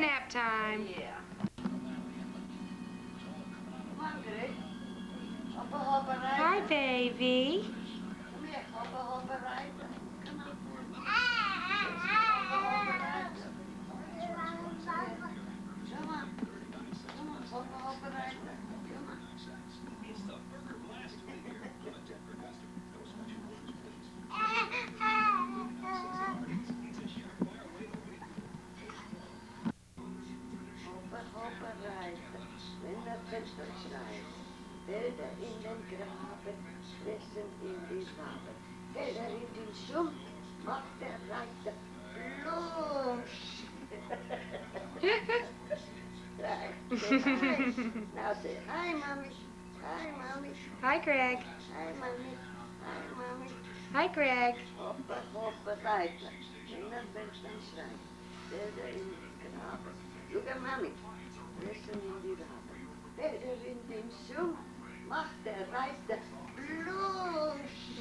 nap time. Yeah. On, Hoppa, hoppa. Hi, baby. Come here, hoppa. Come on. Wenn der Fenster schreit, Felder in den Graben, fressen in die Waben. Felder in den Sumpf, macht der. Say hi. Now say hi, mommy. Hi, mommy. Hi, Greg. Hi, mommy. Hi, mommy. Hi, Greg. Hoppa, hoppa, Reiter. Wenn der Fenster schreit, Felder in den Graben. Look at mommy. Fressen in die Waben. Felder in den Sumpf, macht der Reiter Plumsch.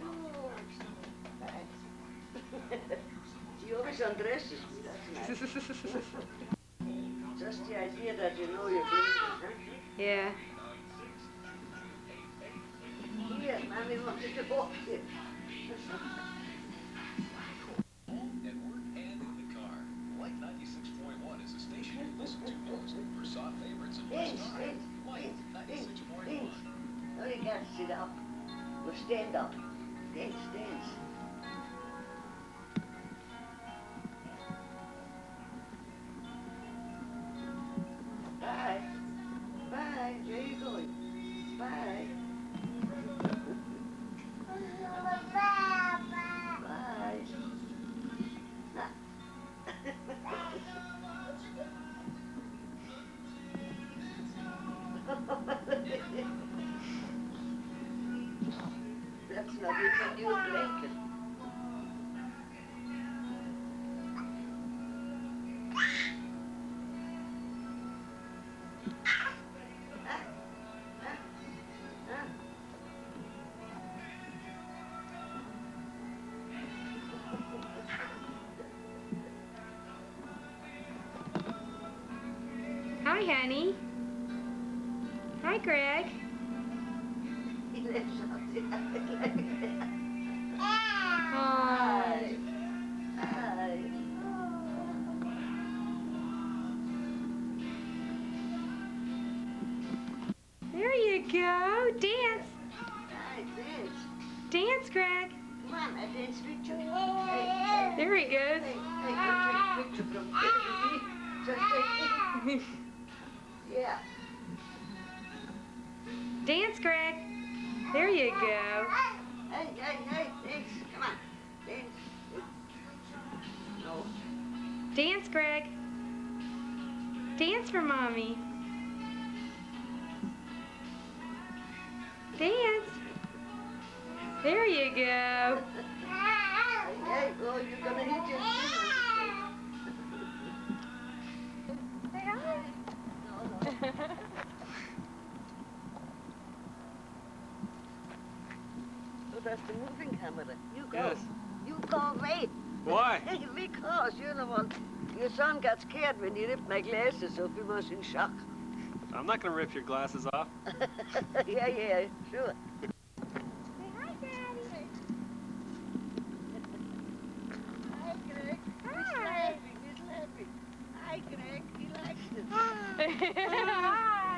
Plumsch. Right. You always undresses me. Just the idea that you know you're drinking, huh? yeah. Here, mommy wanted to walk you. Sit up. Or stand Not even your blanket. Hi, honey. Hi, Greg. He lives there. Aw. Hi. Hi. There you go. Dance. Dance. Dance, Greg. Come on, I dance with you. Hey, hey, There he goes. hey, hey, go take a picture from me. Just take it. Yeah. Dance, Greg. There you go. Hey, hey, hey, dance. Come on. Dance. No. Dance, Greg. Dance for mommy. Dance. There you go. Hey, oh, you're gonna hit your Oh, that's the moving camera. You go. Yes. You go away. Why? because you're the one. Your son got scared when you ripped my glasses off. He was in shock. I'm not gonna rip your glasses off. yeah, yeah, sure. Hi, Daddy. Hi, Greg. He's laughing. He's laughing. Hi, Greg. He likes it. Hi. Hi.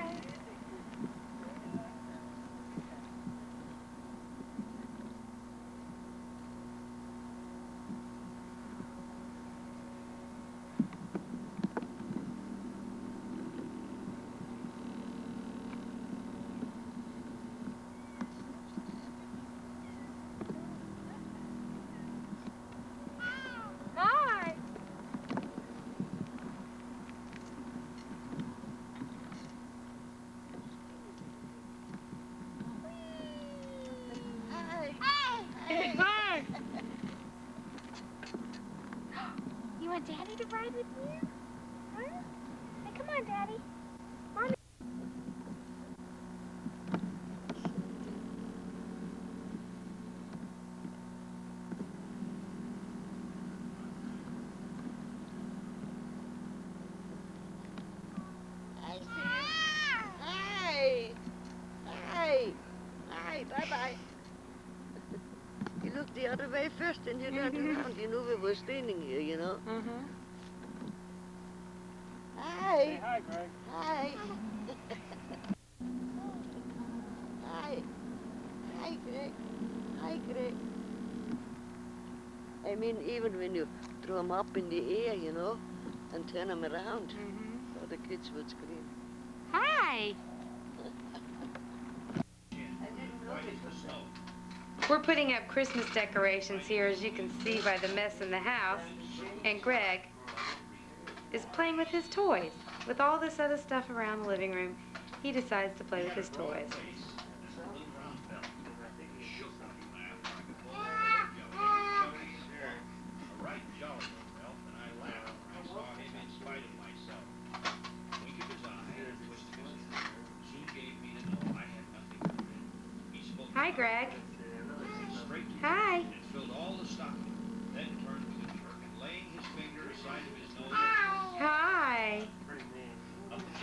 Hi. Hi. You want Daddy to ride with you? Huh? Hey, come on, Daddy. Mommy. took the other way first and you turned around. You knew we were standing here, you know. Mm-hmm. Hi. hi, Greg. Hi. Hi. Hi, Greg. Hi, Greg. I mean, even when you throw them up in the air, you know, and turn them around, Mm-hmm. so the kids would scream. Hi. We're putting up Christmas decorations here, as you can see by the mess in the house. And Greg is playing with his toys. With all this other stuff around the living room, he decides to play with his toys. Hi, Greg. Hi. And filled all the stocking, then turned to the laying his finger aside of his nose. Hi. Hi. Up the